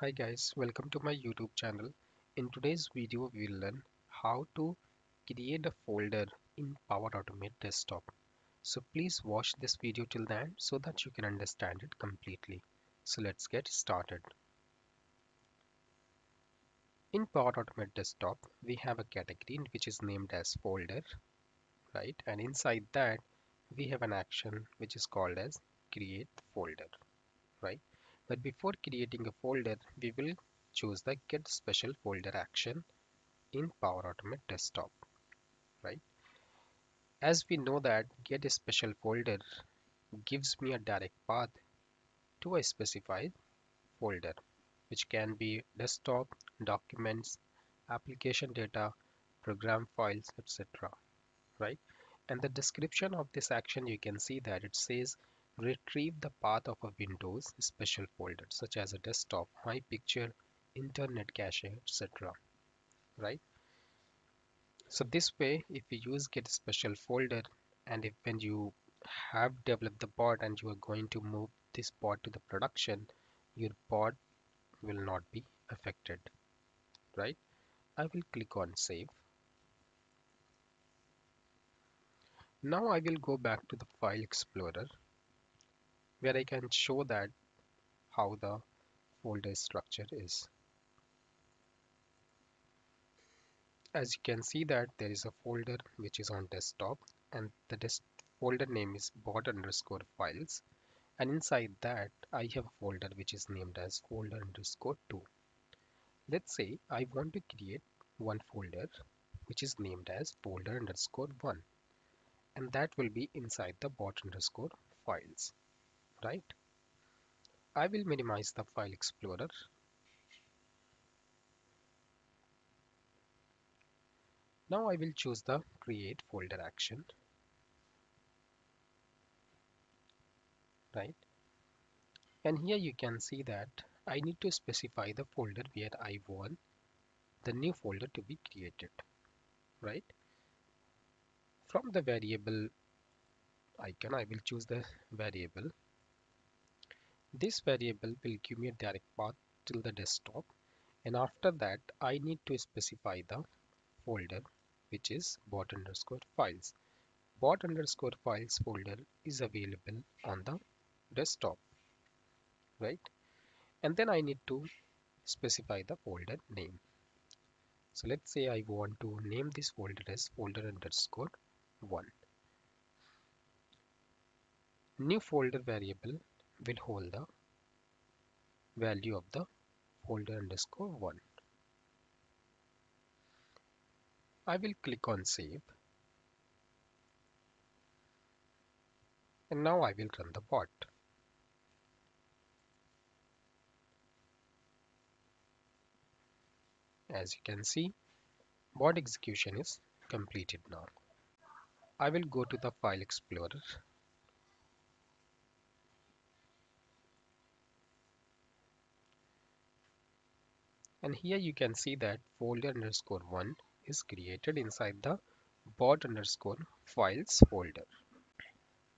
Hi guys, welcome to my YouTube channel. In today's video, we will learn how to create a folder in Power Automate Desktop. So please watch this video till the end so that you can understand it completely. So let's get started. In Power Automate Desktop, we have a category which is named as folder, right? And inside that, we have an action which is called as create folder, right? But before creating a folder, we will choose the get special folder action in Power Automate desktop, right? As we know that get a special folder gives me a direct path to a specified folder, which can be desktop, documents, application data, program files, etc. Right? And the description of this action, you can see that it says retrieve the path of a Windows special folder such as a desktop, my picture, internet cache, etc. Right? So this way, if you use get special folder and if when you have developed the bot and you are going to move this bot to the production, your bot will not be affected. Right? I will click on save. Now I will go back to the file explorer where I can show that how the folder structure is. As you can see that there is a folder which is on desktop and the folder name is bot underscore files and inside that I have a folder which is named as folder underscore 2. Let's say I want to create one folder which is named as folder underscore 1 and that will be inside the bot underscore files right? I will minimize the file explorer. Now I will choose the create folder action. Right? And here you can see that I need to specify the folder where I want the new folder to be created. Right? From the variable icon, I will choose the variable This variable will give me a direct path till the desktop and after that I need to specify the folder which is bot underscore files. Bot underscore files folder is available on the desktop, right? And then I need to specify the folder name. So let's say I want to name this folder as folder underscore one. New folder variable will hold the value of the folder underscore 1. I will click on save and now I will run the bot. As you can see, bot execution is completed now. I will go to the file explorer and here you can see that folder underscore 1 is created inside the bot underscore files folder.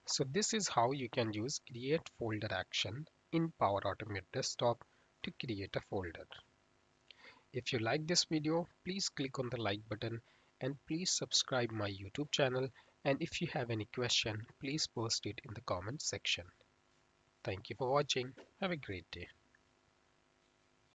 So this is how you can use create folder action in Power Automate desktop to create a folder. If you like this video, please click on the like button and please subscribe my YouTube channel and if you have any question, please post it in the comment section. Thank you for watching. Have a great day.